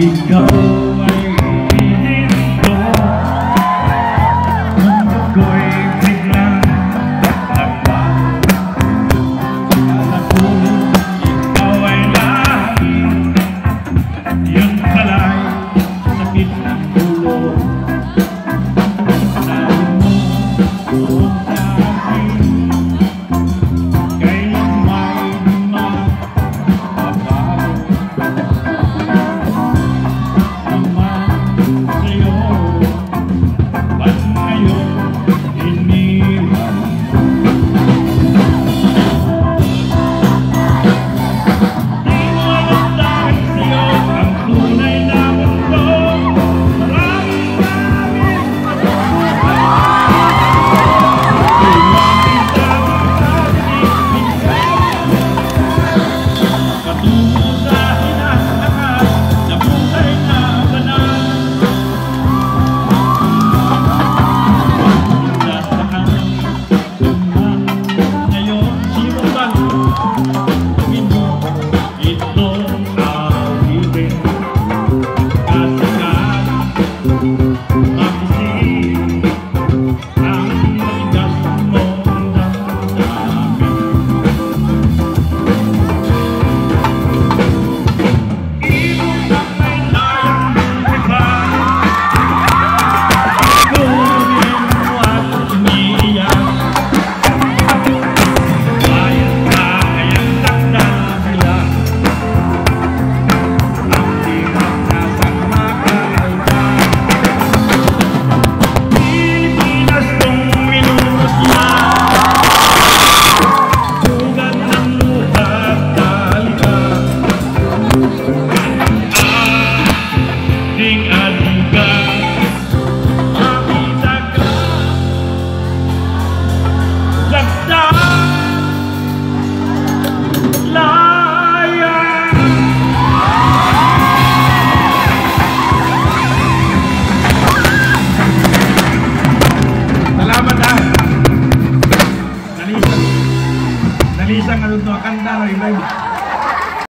nung ikaw